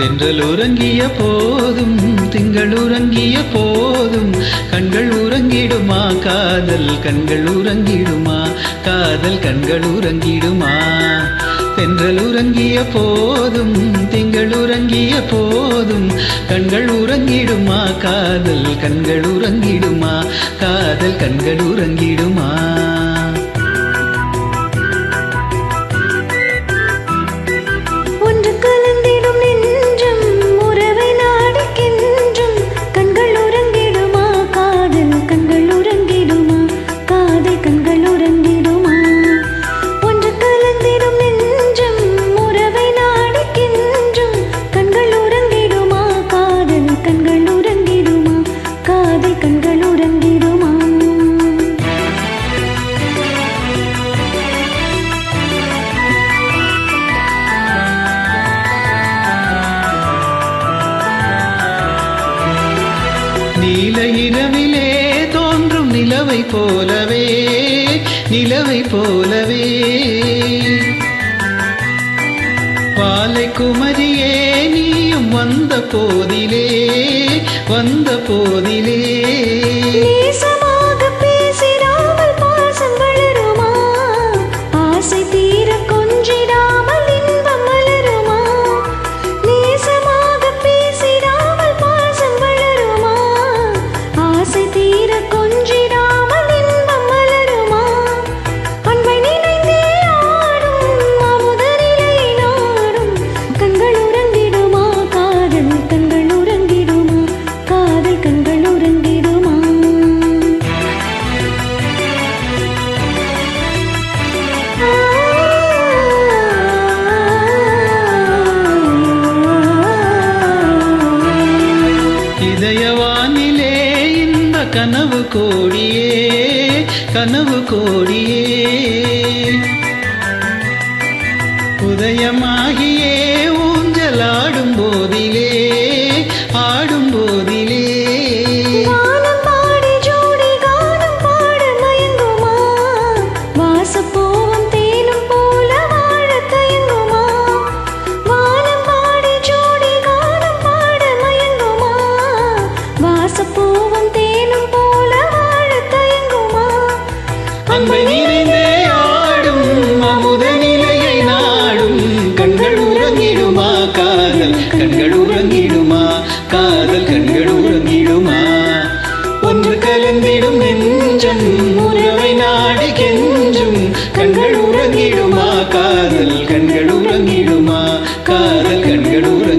தென்றல் உறங்கிய போதும் திங்கள் உறங்கிய போதும் கண்கள் உறங்கிடுமா? காதல் கண்கள் உறங்கிடுமா? காதல் கண்கள் உறங்கிடுமா? தென்றல் உறங்கிய போதும் திங்கள் உறங்கிய போதும் கண்கள் உறங்கிடுமா? காதல் கண்கள் உறங்கிடுமா? காதல் கண்கள் உறங்கிடுமா? நீல இரவிலே தோன்றும் நிலவை போலவே நிலவை போலவே. பாலை குமரியே நீயும் வந்த போதிலே வந்த போதிலே. கனவு கோடியே கனவு கோடியே. உதயமாகியே ஊஞ்சலாடும் போதிலே ஆடும் போதிலே. வாசப்போ அன்பை நிறைந்தே ஆடும் அமுத நிலையை நாடும். கண்கள் உறங்கிடுமா காதல்? கண்கள் உறங்கிடுமா காதல் கண்கள் உறங்கிடுமா? ஒன்று கலந்திடும் நெஞ்சம் உறவை நாடி கெஞ்சும். கண்கள் உறங்கிடுமா காதல் கண்கள் உறங்கிடுமா காதல் கண்கள் உறங்கிடுமா?